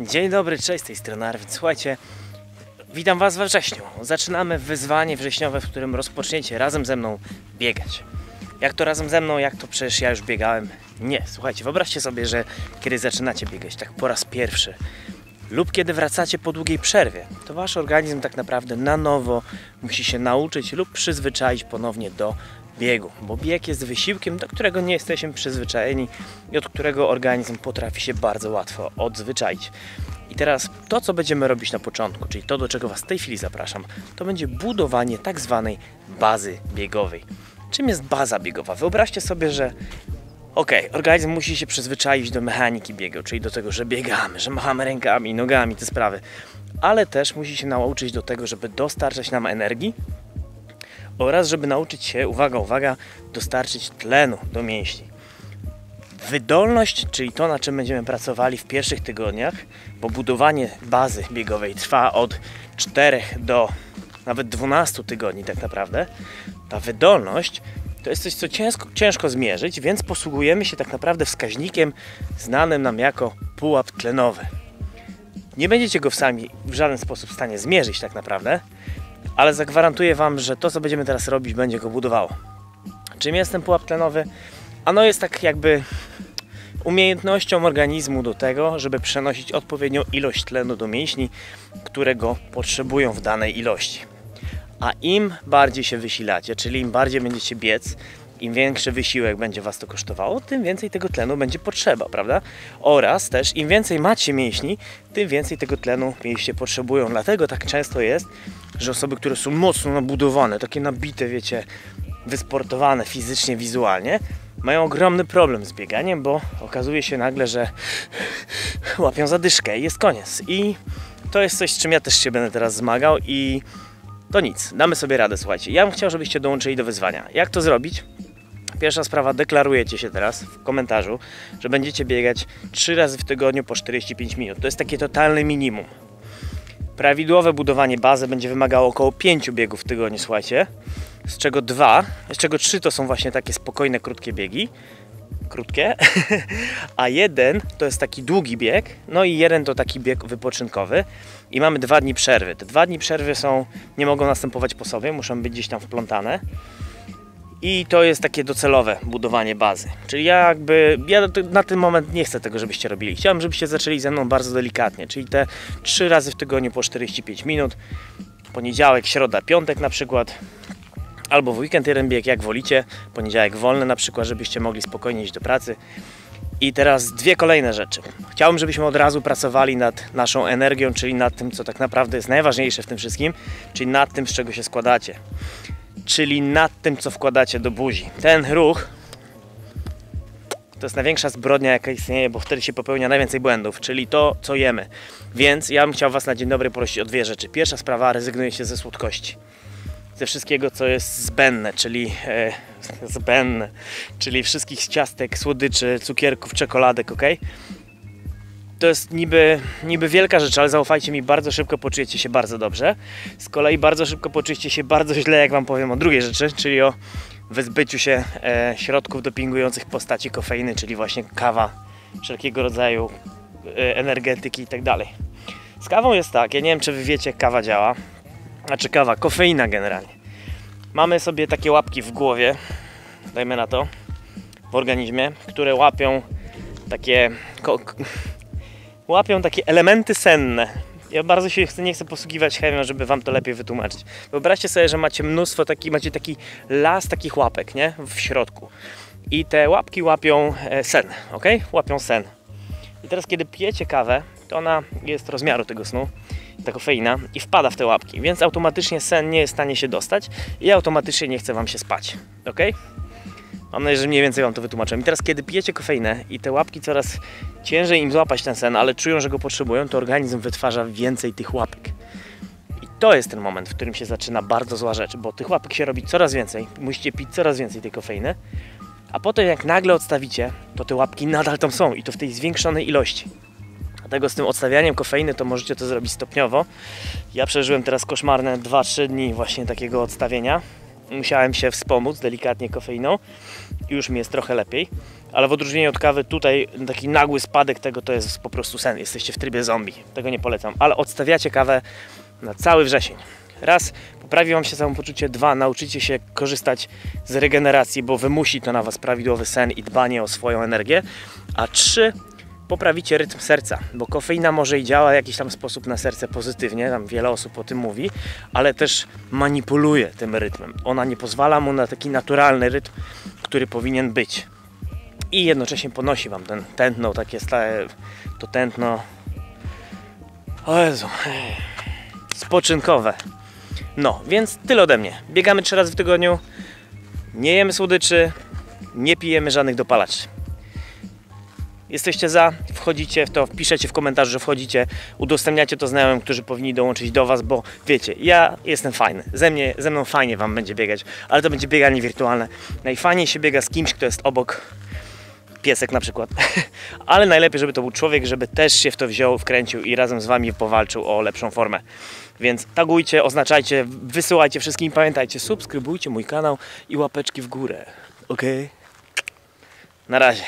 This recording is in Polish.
Dzień dobry, cześć z tej strony Arwin. Słuchajcie, witam Was we wrześniu. Zaczynamy wyzwanie wrześniowe, w którym rozpoczniecie razem ze mną biegać. Jak to razem ze mną, jak to przecież ja już biegałem? Nie, słuchajcie, wyobraźcie sobie, że kiedy zaczynacie biegać tak po raz pierwszy lub kiedy wracacie po długiej przerwie, to Wasz organizm tak naprawdę na nowo musi się nauczyć lub przyzwyczaić ponownie do biegu, bo bieg jest wysiłkiem, do którego nie jesteśmy przyzwyczajeni i od którego organizm potrafi się bardzo łatwo odzwyczaić. I teraz to, co będziemy robić na początku, czyli to, do czego Was w tej chwili zapraszam, to będzie budowanie tak zwanej bazy biegowej. Czym jest baza biegowa? Wyobraźcie sobie, że ok, organizm musi się przyzwyczaić do mechaniki biegu, czyli do tego, że biegamy, że machamy rękami, nogami, te sprawy, ale też musi się nauczyć do tego, żeby dostarczać nam energii oraz żeby nauczyć się, uwaga, uwaga, dostarczyć tlenu do mięśni. Wydolność, czyli to, na czym będziemy pracowali w pierwszych tygodniach, bo budowanie bazy biegowej trwa od 4 do nawet 12 tygodni tak naprawdę. Ta wydolność to jest coś, co ciężko, ciężko zmierzyć, więc posługujemy się tak naprawdę wskaźnikiem znanym nam jako pułap tlenowy. Nie będziecie go sami w żaden sposób w stanie zmierzyć tak naprawdę, ale zagwarantuję Wam, że to, co będziemy teraz robić, będzie go budowało. Czym jest ten pułap tlenowy? Ano jest tak jakby umiejętnością organizmu do tego, żeby przenosić odpowiednią ilość tlenu do mięśni, którego potrzebują w danej ilości. A im bardziej się wysilacie, czyli im bardziej będziecie biec, im większy wysiłek będzie Was to kosztowało, tym więcej tego tlenu będzie potrzeba, prawda? Oraz też im więcej macie mięśni, tym więcej tego tlenu mięśnie potrzebują. Dlatego tak często jest, że osoby, które są mocno nabudowane, takie nabite, wiecie, wysportowane fizycznie, wizualnie, mają ogromny problem z bieganiem, bo okazuje się nagle, że łapią zadyszkę i jest koniec. I to jest coś, z czym ja też się będę teraz zmagał i to nic, damy sobie radę, słuchajcie. Ja bym chciał, żebyście dołączyli do wyzwania. Jak to zrobić? Pierwsza sprawa, deklarujecie się teraz w komentarzu, że będziecie biegać 3 razy w tygodniu po 45 minut. To jest takie totalne minimum. Prawidłowe budowanie bazy będzie wymagało około 5 biegów w tygodniu, słuchajcie. Z czego dwa, z czego trzy to są właśnie takie spokojne, krótkie biegi. Krótkie. A jeden to jest taki długi bieg. No i jeden to taki bieg wypoczynkowy. I mamy dwa dni przerwy. Te dwa dni przerwy są, nie mogą następować po sobie, muszą być gdzieś tam wplątane. I to jest takie docelowe budowanie bazy. Czyli ja jakby, ja na ten moment nie chcę tego, żebyście robili. Chciałem, żebyście zaczęli ze mną bardzo delikatnie, czyli te 3 razy w tygodniu po 45 minut. Poniedziałek, środa, piątek na przykład. Albo w weekend jeden bieg, jak wolicie. Poniedziałek wolny na przykład, żebyście mogli spokojnie iść do pracy. I teraz dwie kolejne rzeczy. Chciałbym, żebyśmy od razu pracowali nad naszą energią, czyli nad tym, co tak naprawdę jest najważniejsze w tym wszystkim, czyli nad tym, z czego się składacie czyli nad tym, co wkładacie do buzi. Ten ruch to jest największa zbrodnia, jaka istnieje, bo wtedy się popełnia najwięcej błędów, czyli to, co jemy. Więc ja bym chciał Was na dzień dobry prosić o dwie rzeczy. Pierwsza sprawa, rezygnuje się ze słodkości. Ze wszystkiego, co jest zbędne, czyli e, zbędne, czyli wszystkich ciastek, słodyczy, cukierków, czekoladek, ok? To jest niby, niby wielka rzecz, ale zaufajcie mi, bardzo szybko poczujecie się bardzo dobrze. Z kolei bardzo szybko poczujecie się bardzo źle, jak Wam powiem o drugiej rzeczy, czyli o wyzbyciu się e, środków dopingujących postaci kofeiny, czyli właśnie kawa, wszelkiego rodzaju e, energetyki tak dalej. Z kawą jest tak, ja nie wiem czy Wy wiecie kawa działa, znaczy kawa, kofeina generalnie. Mamy sobie takie łapki w głowie, dajmy na to, w organizmie, które łapią takie łapią takie elementy senne. Ja bardzo się nie chcę posługiwać chemią, żeby wam to lepiej wytłumaczyć. Wyobraźcie sobie, że macie mnóstwo taki, macie taki las takich łapek, nie? W środku. I te łapki łapią e, sen, ok? Łapią sen. I teraz, kiedy pijecie kawę, to ona jest rozmiaru tego snu, ta kofeina, i wpada w te łapki, więc automatycznie sen nie jest w stanie się dostać i automatycznie nie chce wam się spać, ok? Mam nadzieję, że mniej więcej Wam to wytłumaczyłem. I teraz, kiedy pijecie kofeinę i te łapki coraz ciężej im złapać ten sen, ale czują, że go potrzebują, to organizm wytwarza więcej tych łapek. I to jest ten moment, w którym się zaczyna bardzo zła rzecz, bo tych łapek się robi coraz więcej, musicie pić coraz więcej tej kofeiny, a potem jak nagle odstawicie, to te łapki nadal tam są i to w tej zwiększonej ilości. Dlatego z tym odstawianiem kofeiny to możecie to zrobić stopniowo. Ja przeżyłem teraz koszmarne 2-3 dni właśnie takiego odstawienia musiałem się wspomóc delikatnie kofeiną. Już mi jest trochę lepiej. ale w odróżnieniu od kawy tutaj taki nagły spadek tego to jest po prostu sen. Jesteście w trybie zombie. Tego nie polecam. Ale odstawiacie kawę na cały wrzesień. Raz, poprawi Wam się samopoczucie. Dwa, nauczycie się korzystać z regeneracji, bo wymusi to na Was prawidłowy sen i dbanie o swoją energię. A trzy, poprawicie rytm serca, bo kofeina może i działa w jakiś tam sposób na serce pozytywnie, tam wiele osób o tym mówi, ale też manipuluje tym rytmem. Ona nie pozwala mu na taki naturalny rytm, który powinien być. I jednocześnie ponosi Wam ten tętno, takie stałe, to tętno, o Jezu, spoczynkowe. No, więc tyle ode mnie. Biegamy trzy razy w tygodniu, nie jemy słodyczy, nie pijemy żadnych dopalaczy. Jesteście za, wchodzicie w to, piszecie w komentarzu, że wchodzicie, udostępniacie to znajomym, którzy powinni dołączyć do Was, bo wiecie, ja jestem fajny, ze, mnie, ze mną fajnie Wam będzie biegać, ale to będzie bieganie wirtualne. Najfajniej się biega z kimś, kto jest obok, piesek na przykład, ale najlepiej, żeby to był człowiek, żeby też się w to wziął, wkręcił i razem z Wami powalczył o lepszą formę. Więc tagujcie, oznaczajcie, wysyłajcie wszystkim, pamiętajcie, subskrybujcie mój kanał i łapeczki w górę, ok? Na razie.